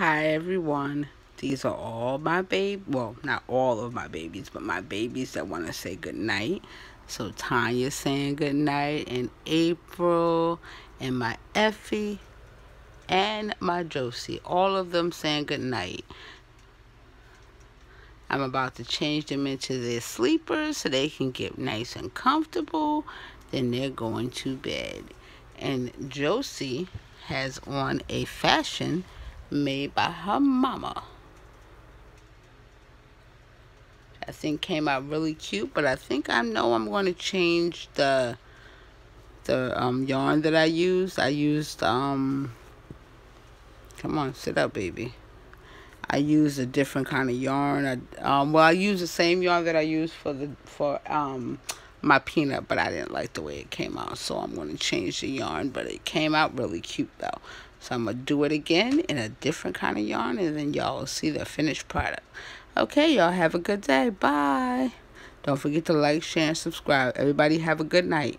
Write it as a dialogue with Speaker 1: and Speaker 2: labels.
Speaker 1: Hi everyone. These are all my baby. Well, not all of my babies, but my babies that want to say good night. So Tanya saying good night, and April, and my Effie, and my Josie. All of them saying good night. I'm about to change them into their sleepers so they can get nice and comfortable. Then they're going to bed. And Josie has on a fashion made by her mama. I think came out really cute, but I think I know I'm going to change the the um, yarn that I used. I used, um, come on, sit up, baby. I used a different kind of yarn. I, um, well, I used the same yarn that I used for the for um, my peanut, but I didn't like the way it came out, so I'm going to change the yarn. But it came out really cute, though. So I'm going to do it again in a different kind of yarn, and then y'all will see the finished product. Okay, y'all have a good day. Bye. Don't forget to like, share, and subscribe. Everybody have a good night.